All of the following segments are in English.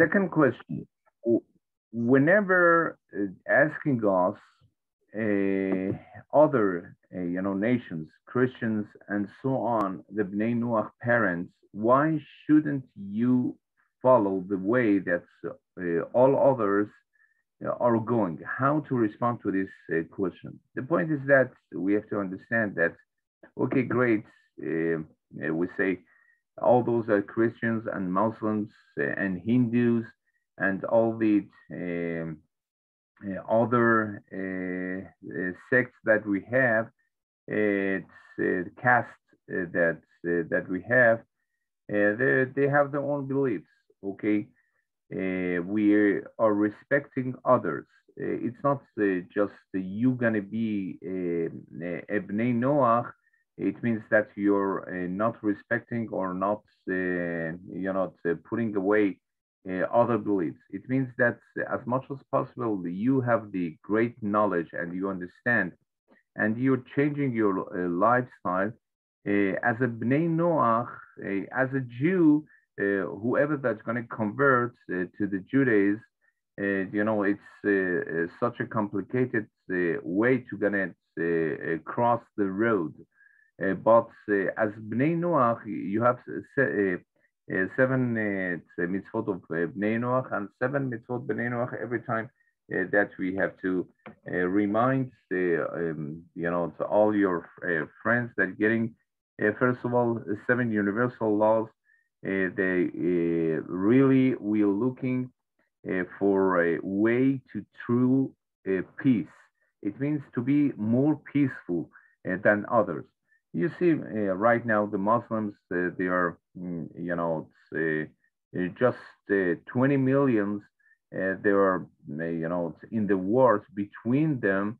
second question. Whenever uh, asking us uh, other, uh, you know, nations, Christians, and so on, the Bnei Noach parents, why shouldn't you follow the way that uh, all others uh, are going? How to respond to this uh, question? The point is that we have to understand that, okay, great, we say all those are Christians and Muslims and Hindus and all the um, uh, other uh, uh, sects that we have, it's uh, caste that that we have, they, they have their own beliefs. Okay, we are respecting others. it's not just you gonna be a, a Bnei Noach. It means that you're not respecting or not, you're not putting away uh, other beliefs. It means that as much as possible, you have the great knowledge and you understand, and you're changing your uh, lifestyle. Uh, as a Bnei Noach, uh, as a Jew, uh, whoever that's going to convert uh, to the Judaism, you know, it's such a complicated way to gonna cross the road. But as Bnei Noach, you have uh, seven uh, mitzvot of uh, Bnei Noach and seven mitzvot Bnei Noach every time uh, that we have to uh, remind um, you know, to all your uh, friends that getting, first of all, seven universal laws, they really, we're looking for a way to true peace. It means to be more peaceful than others. You see, uh, right now the Muslims uh, they are, mm, you know, uh, uh, just uh, 20 millions. Uh, they are, you know, in the wars between them.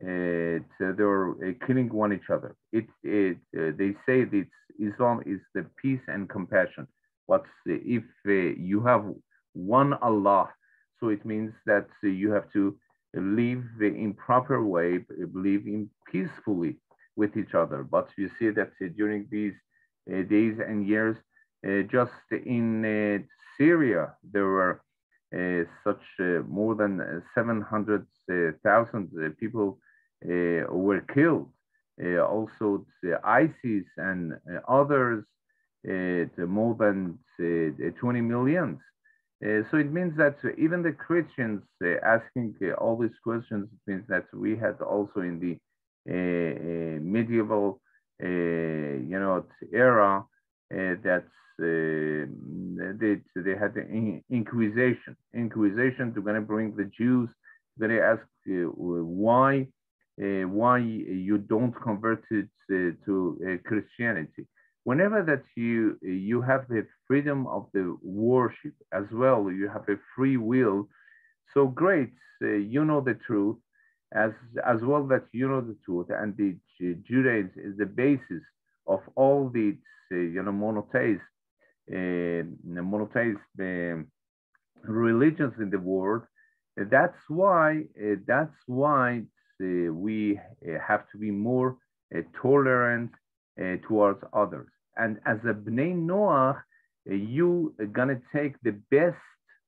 they're killing one each other. It, it they say that Islam is the peace and compassion. But if you have one Allah, so it means that you have to live in proper way, live in peacefully with each other. But you see that uh, during these uh, days and years, uh, just in Syria, there were such more than 700,000 people were killed. also, ISIS and others, more than 20 millions. Uh, so it means that even the Christians uh, asking uh, all these questions means that we had also in the medieval, you know, era that they, they had the Inquisition. Inquisition to gonna bring the Jews, they're gonna ask why uh, why you don't convert it uh, to uh, Christianity. Whenever that you you have the freedom of the worship as well, you have a free will. So great, you know the truth, as, as well that you know the truth and the Judaism is the basis of all these, uh, you know monotheist uh, monotheist uh, religions in the world. That's why uh, that's why uh, we uh, have to be more tolerant towards others. And as a Bnei Noach, you are gonna take the best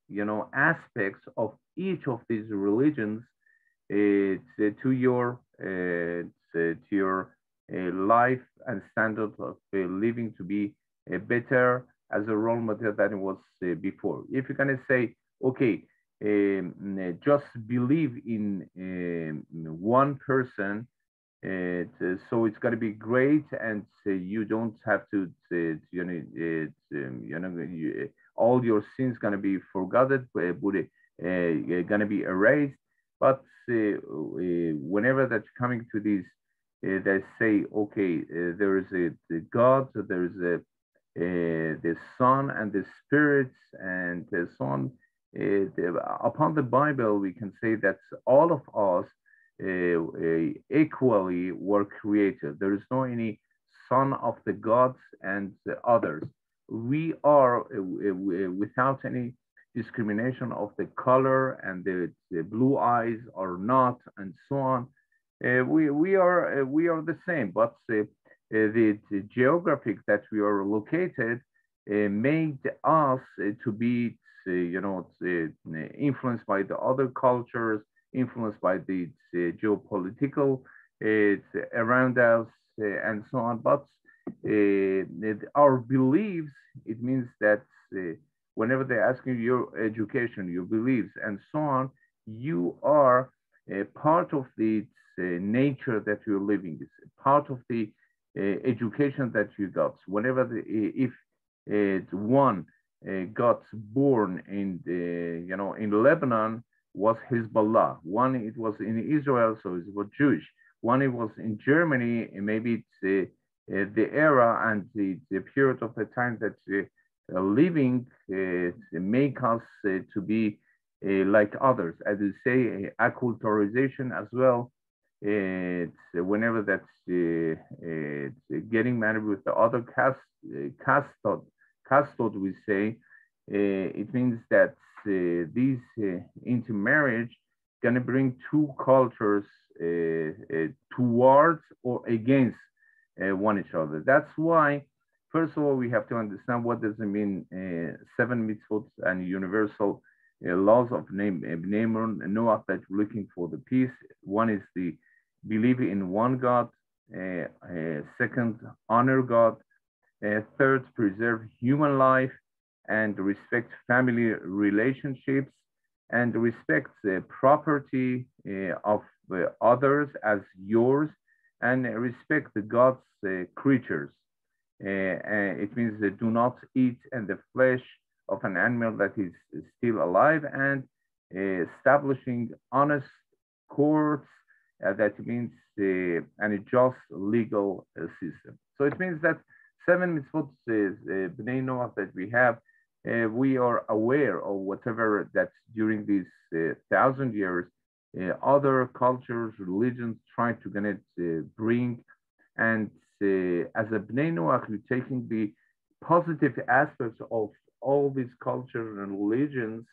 you know aspects of each of these religions it's uh, to your uh, to your uh, life and standard of living to be better as a role model than it was before. If you're gonna say, okay, um, just believe in um, one person, uh, so it's going to be great, and uh, you don't have to, to you know, um, you know, you, all your sins going to be forgotten, uh, going to be erased. But uh, uh, whenever that's coming to these, uh, they say, okay, uh, there is a the God, there is a uh, the Son and the spirits and so on. Uh, upon the Bible, we can say that all of us equally were created. There is no any son of the gods and the others. We are without any discrimination of the color and the, the blue eyes or not, and so on. Uh, we, we, are, uh, we are the same, but uh, uh the, the, geographic that we are located uh, made us to be you know, influenced by the other cultures, influenced by the geopolitical around us and so on. But our beliefs, it means that whenever they ask you your education, your beliefs, and so on, you are a part of the nature that you're living. It's part of the education that you got. Whenever the, if one uh, got born in the, you know, in Lebanon was Hezbollah. One, it was in Israel, so it was Jewish. One, it was in Germany, maybe it's the, uh, the era and the, the period of the time that uh, living uh, make us uh, to be uh, like others. As you say, acculturization as well. It's whenever that's getting married with the other caste, caste custod, we say, uh, it means that uh, these uh, intermarriage gonna bring two cultures towards or against one each other. That's why, first of all, we have to understand what does it mean seven mitzvot and universal uh, laws of name Bnei Noah that looking for the peace. One is the believe in one God. Uh, uh, second, honor God. Uh, third, preserve human life and respect family relationships and respect the property uh, of uh, others as yours and respect the God's uh, creatures. Uh, it means they do not eat and the flesh of an animal that is still alive and uh, establishing honest courts that means an just legal system. So it means that seven mitzvot uh, Bnei Noach that we have, uh, we are aware of whatever that during these uh, thousand years, uh, other cultures, religions try to uh, bring. And uh, as a Bnei Noach, you're taking the positive aspects of all these cultures and religions,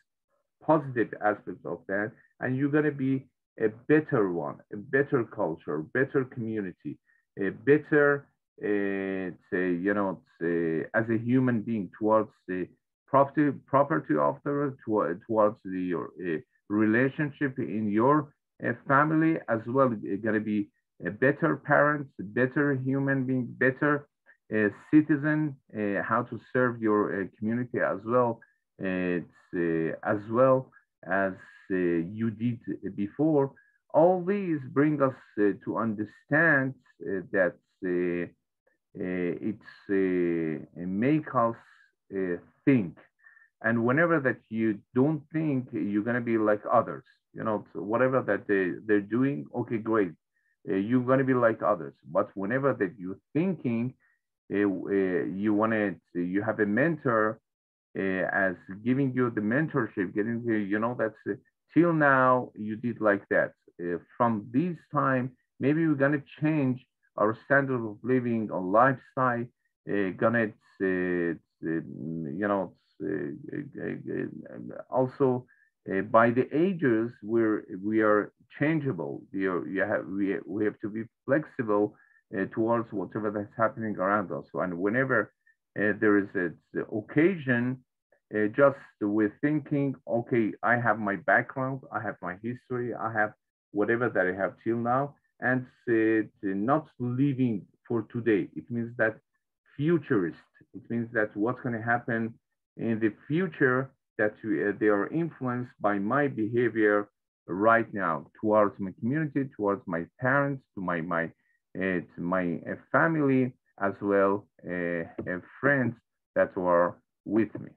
positive aspects of that, and you're gonna be a better one, a better culture, better community, a better it's you know it's as a human being towards the property property of the towards the uh, relationship in your uh, family as well going to be better parents better human being better uh, citizen uh, how to serve your uh, community as well. Uh, as well as uh, you did before. All these bring us uh, to understand that it's make us think. And whenever that you don't think you're going to be like others you know whatever that they, they're doing okay great you're going to be like others. But whenever that you're thinking uh, uh, you want to you have a mentor as giving you the mentorship getting you know that's till now you did like that. From this time maybe we're going to change our standard of living, our lifestyle, uh, gonna, uh, you know, uh, also by the ages we're we are changeable. We you have we we have to be flexible towards whatever that's happening around us. And whenever there is an occasion, uh, just with thinking, okay, I have my background, I have my history, I have whatever that I have till now, and not living for today. It means that futurist. It means that what's going to happen in the future that uh, they are influenced by my behavior right now towards my community, towards my parents, to my my uh, to my uh, family, as well uh, friends that were with me.